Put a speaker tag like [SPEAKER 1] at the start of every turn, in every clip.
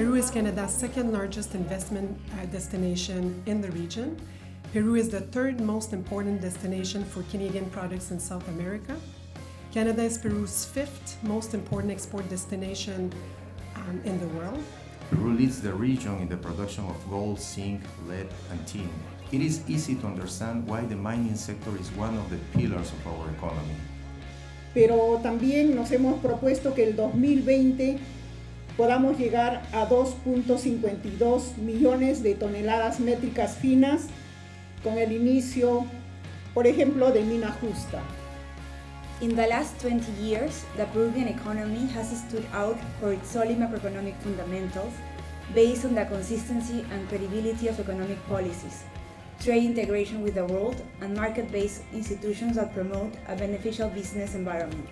[SPEAKER 1] Peru is Canada's second largest investment uh, destination in the region. Peru is the third most important destination for Canadian products in South America. Canada is Peru's fifth most important export destination um, in the world.
[SPEAKER 2] Peru leads the region in the production of gold, zinc, lead, and tin. It is easy to understand why the mining sector is one of the pillars of our economy.
[SPEAKER 3] Pero también nos hemos propuesto que el 2020 podamos llegar a 2.52 millones de toneladas métricas finas con el inicio, por ejemplo, de Mina Justa.
[SPEAKER 4] In the last 20 years, the Peruvian economy has stood out for its solid macroeconomic fundamentals based on the consistency and credibility of economic policies, trade integration with the world, and market-based institutions that promote a beneficial business environment.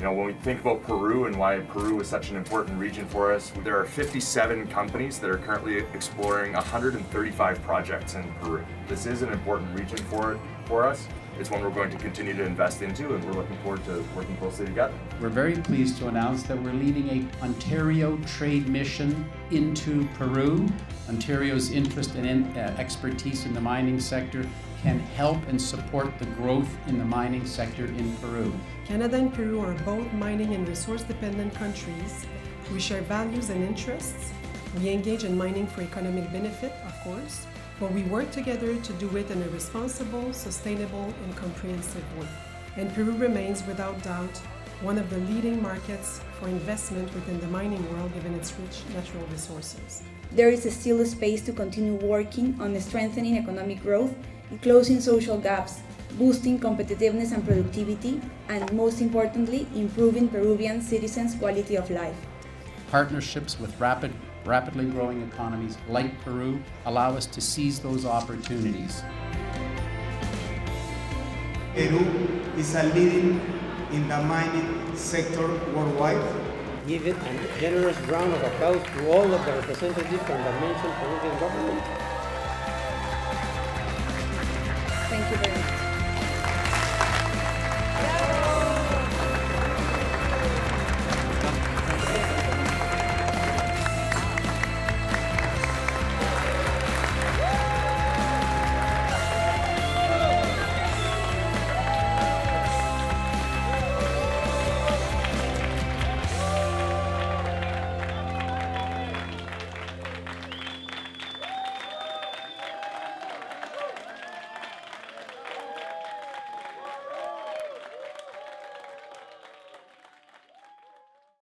[SPEAKER 5] You know, when we think about Peru and why Peru is such an important region for us, there are 57 companies that are currently exploring 135 projects in Peru. This is an important region for, for us. It's one we're going to continue to invest into and we're looking forward to working closely together.
[SPEAKER 6] We're very pleased to announce that we're leading a Ontario trade mission into Peru. Ontario's interest and in, uh, expertise in the mining sector can help and support the growth in the mining sector in Peru.
[SPEAKER 1] Canada and Peru are both mining and resource dependent countries. We share values and interests. We engage in mining for economic benefit, of course, but we work together to do it in a responsible, sustainable, and comprehensive way. And Peru remains, without doubt, one of the leading markets for investment within the mining world given its rich natural resources.
[SPEAKER 4] There is still a space to continue working on strengthening economic growth closing social gaps, boosting competitiveness and productivity, and most importantly, improving Peruvian citizens' quality of life.
[SPEAKER 6] Partnerships with rapid, rapidly growing economies like Peru allow us to seize those opportunities.
[SPEAKER 7] Peru is a leading in the mining sector worldwide.
[SPEAKER 8] Give it a generous round of applause to all of the representatives from the mentioned Peruvian government.
[SPEAKER 4] Thank you very much.